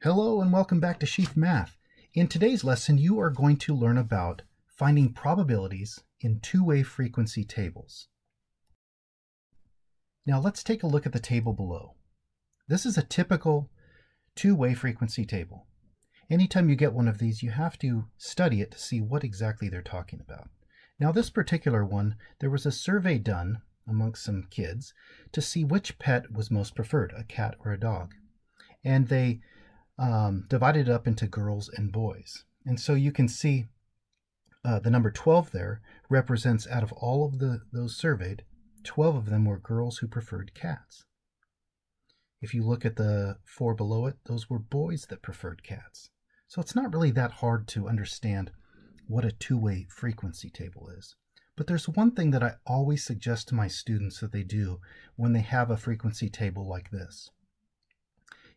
Hello and welcome back to Sheaff Math. In today's lesson, you are going to learn about finding probabilities in two-way frequency tables. Now let's take a look at the table below. This is a typical two-way frequency table. Anytime you get one of these, you have to study it to see what exactly they're talking about. Now this particular one, there was a survey done amongst some kids to see which pet was most preferred, a cat or a dog. And they um, divided up into girls and boys. And so you can see uh, the number 12 there represents out of all of the those surveyed, 12 of them were girls who preferred cats. If you look at the four below it, those were boys that preferred cats. So it's not really that hard to understand what a two-way frequency table is. But there's one thing that I always suggest to my students that they do when they have a frequency table like this.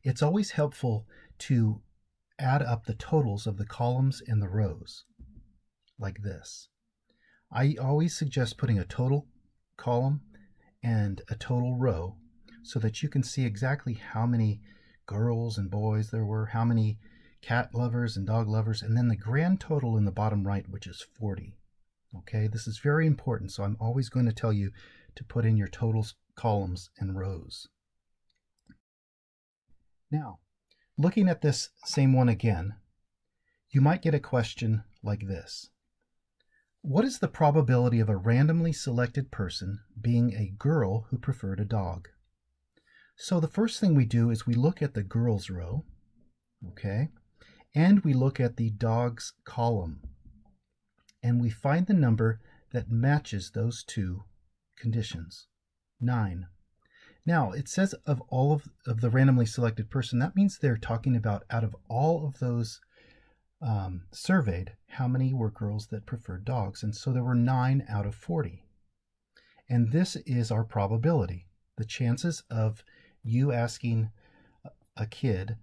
It's always helpful to add up the totals of the columns and the rows like this. I always suggest putting a total column and a total row so that you can see exactly how many girls and boys there were, how many cat lovers and dog lovers, and then the grand total in the bottom right, which is 40. Okay, this is very important, so I'm always going to tell you to put in your totals columns and rows. Now, looking at this same one again, you might get a question like this. What is the probability of a randomly selected person being a girl who preferred a dog? So the first thing we do is we look at the girls row, okay, and we look at the dogs column, and we find the number that matches those two conditions, 9. Now, it says of all of, of the randomly selected person, that means they're talking about out of all of those um, surveyed, how many were girls that preferred dogs. And so there were 9 out of 40. And this is our probability. The chances of you asking a kid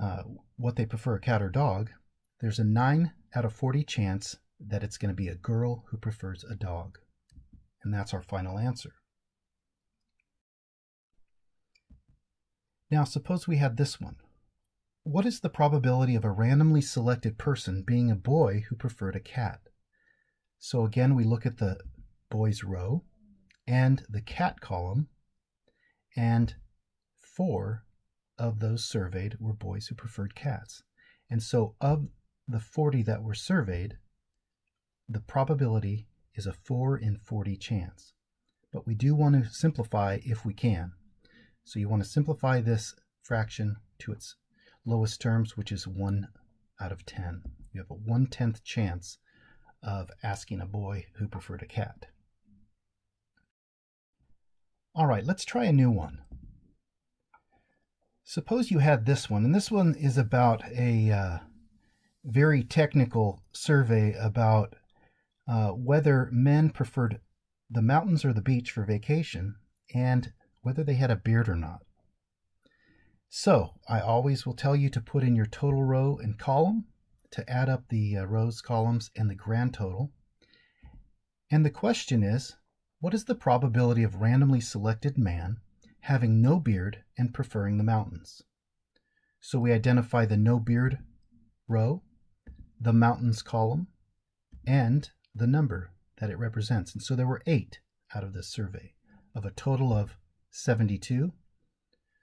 uh, what they prefer, a cat or dog, there's a 9 out of 40 chance that it's going to be a girl who prefers a dog. And that's our final answer. Now, suppose we had this one. What is the probability of a randomly selected person being a boy who preferred a cat? So again, we look at the boys row and the cat column, and four of those surveyed were boys who preferred cats. And so of the 40 that were surveyed, the probability is a 4 in 40 chance. But we do want to simplify if we can. So you want to simplify this fraction to its lowest terms, which is 1 out of 10. You have a 1 tenth chance of asking a boy who preferred a cat. All right, let's try a new one. Suppose you had this one, and this one is about a uh, very technical survey about uh, whether men preferred the mountains or the beach for vacation and whether they had a beard or not. So I always will tell you to put in your total row and column to add up the uh, rows, columns, and the grand total. And the question is, what is the probability of randomly selected man having no beard and preferring the mountains? So we identify the no beard row, the mountains column, and the number that it represents. And so there were eight out of this survey of a total of 72.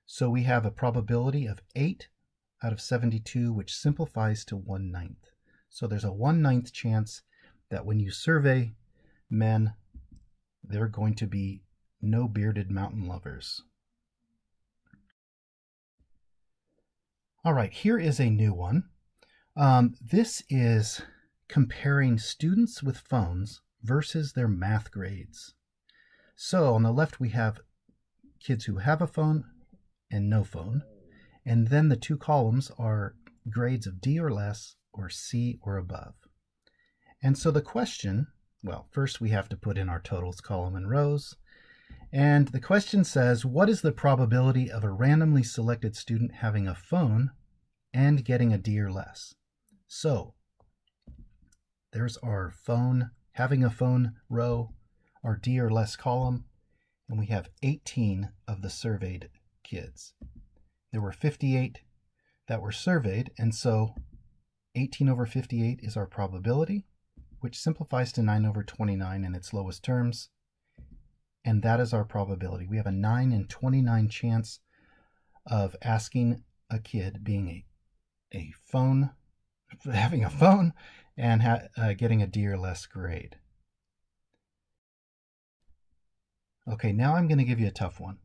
So we have a probability of 8 out of 72, which simplifies to 1 ninth. So there's a 1 ninth chance that when you survey men, they're going to be no bearded mountain lovers. All right, here is a new one. Um, this is comparing students with phones versus their math grades. So on the left, we have kids who have a phone and no phone. And then the two columns are grades of D or less or C or above. And so the question, well, first we have to put in our totals column and rows. And the question says, what is the probability of a randomly selected student having a phone and getting a D or less? So there's our phone, having a phone row, our D or less column, and we have 18 of the surveyed kids. There were 58 that were surveyed, and so 18 over 58 is our probability, which simplifies to 9 over 29 in its lowest terms, and that is our probability. We have a 9 in 29 chance of asking a kid being a, a phone, having a phone, and uh, getting a D or less grade. Okay, now I'm going to give you a tough one.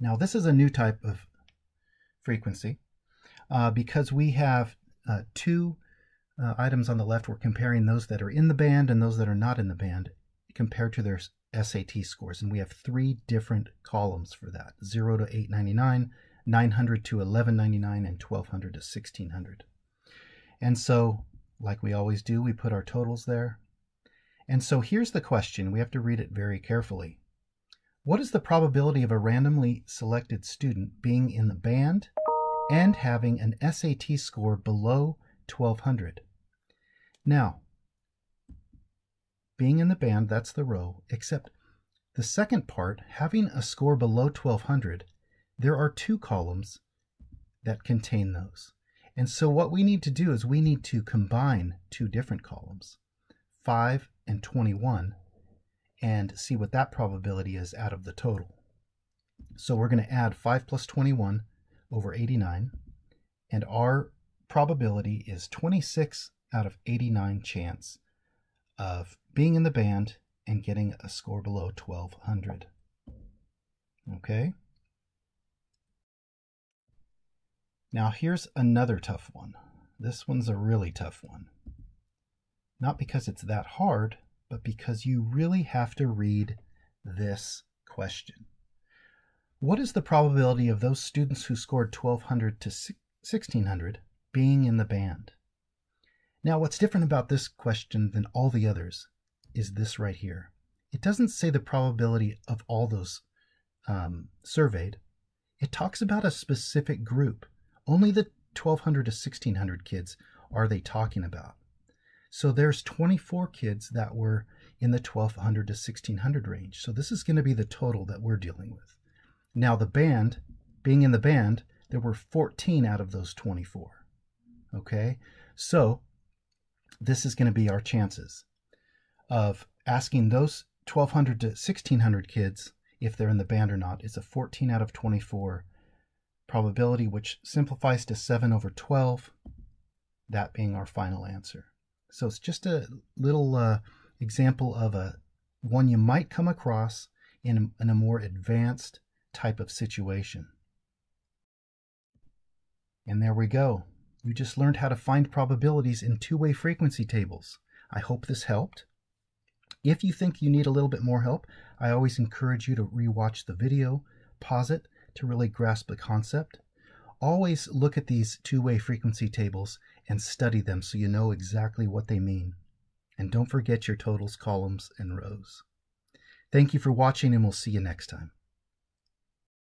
Now, this is a new type of frequency uh, because we have uh, two uh, items on the left. We're comparing those that are in the band and those that are not in the band compared to their SAT scores. And we have three different columns for that 0 to 899, 900 to 1199, and 1200 to 1600. And so, like we always do, we put our totals there. And so here's the question. We have to read it very carefully. What is the probability of a randomly selected student being in the band and having an SAT score below 1200? Now, being in the band, that's the row, except the second part, having a score below 1200, there are two columns that contain those. And so what we need to do is we need to combine two different columns, 5 and 21, and see what that probability is out of the total. So we're going to add 5 plus 21 over 89, and our probability is 26 out of 89 chance of being in the band and getting a score below 1200. Okay? Now here's another tough one. This one's a really tough one. Not because it's that hard, but because you really have to read this question. What is the probability of those students who scored 1200 to 1600 being in the band? Now, what's different about this question than all the others is this right here. It doesn't say the probability of all those um, surveyed. It talks about a specific group. Only the 1200 to 1600 kids are they talking about. So there's 24 kids that were in the 1200 to 1600 range. So this is going to be the total that we're dealing with. Now the band, being in the band, there were 14 out of those 24. Okay, so this is going to be our chances of asking those 1200 to 1600 kids if they're in the band or not. It's a 14 out of 24 probability, which simplifies to 7 over 12, that being our final answer. So it's just a little uh, example of a one you might come across in a, in a more advanced type of situation. And there we go. You just learned how to find probabilities in two-way frequency tables. I hope this helped. If you think you need a little bit more help, I always encourage you to rewatch the video, pause it to really grasp the concept. Always look at these two-way frequency tables and study them so you know exactly what they mean. And don't forget your totals, columns, and rows. Thank you for watching and we'll see you next time.